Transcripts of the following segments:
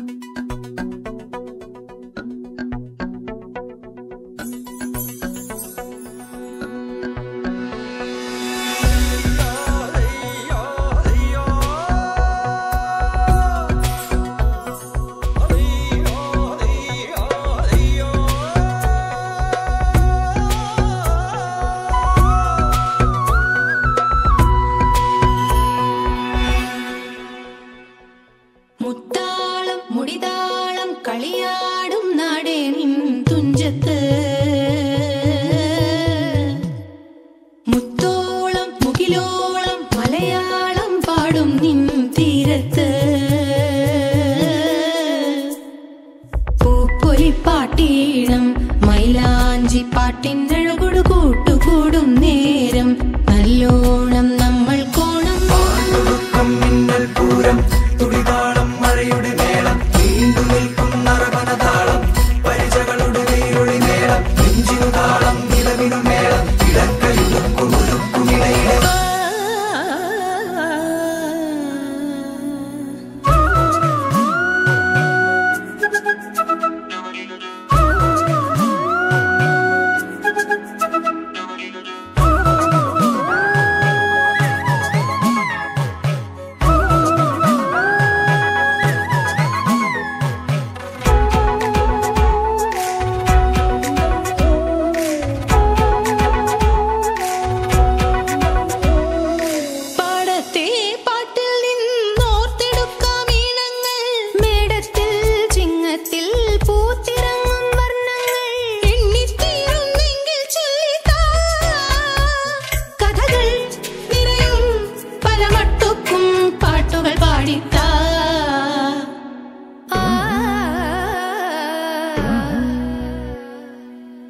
മുത്താളം മുത്തോളം മുകിലോളം മലയാളം പാടും നിൻ തീരത്ത്. പൂപ്പൊലിപ്പാട്ടീണം മൈലാഞ്ചി പാട്ടിനഴകൊടു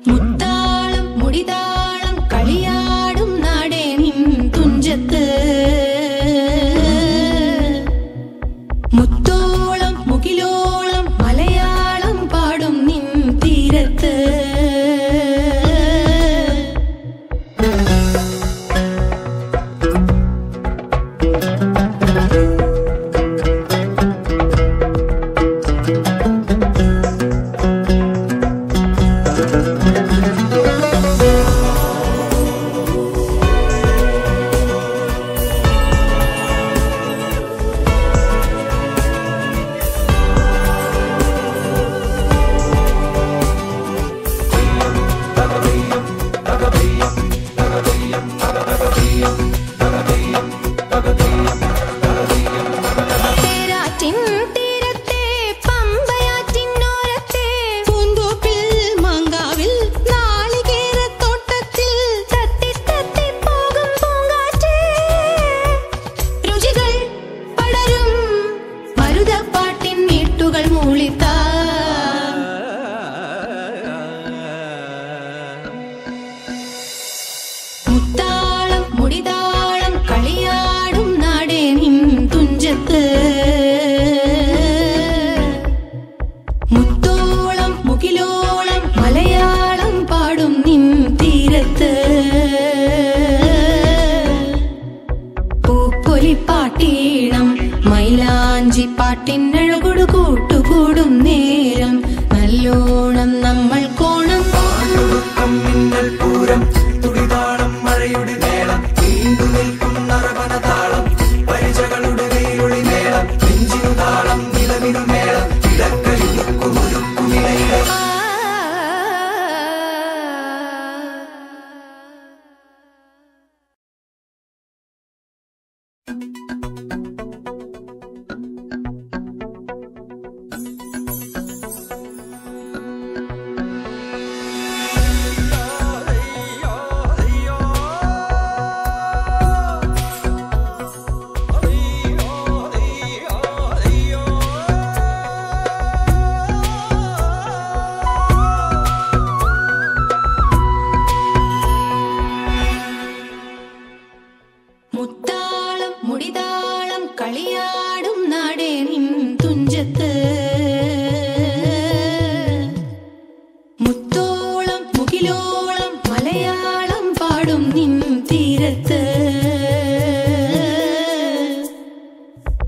മുത്താളം മുടിതാളം mulitar. നല്ലോണം നമ്മൾ കോണം. പാട്ടുറുക്കം മിന്നൽ പൂരം തുടിതാളം മഴയുടെ മേളം നീണ്ടു നിൽക്കും നറവനതാളം പരിചകളുടെ വേരൊളി മേളം നെഞ്ചിനു താളം നിലവിനു മേളം ഇടക്കയുടുക്കും ഉടുക്കുമിടയിലെ മുത്താളം നെഞ്ചത്ത് മുത്തോളം മുകിലോളം മലയാളം പാടും നിൻ തീരത്ത്.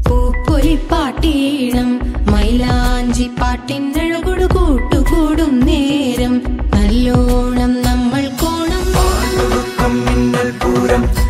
പൂപ്പൊലിപ്പാട്ടീണം മൈലാഞ്ചി പാട്ടിനഴകൊടു കൂട്ടുകൂടും നേരം. നല്ലോണം നമ്മൾ കോണം. മിന്നൽ പൂരം.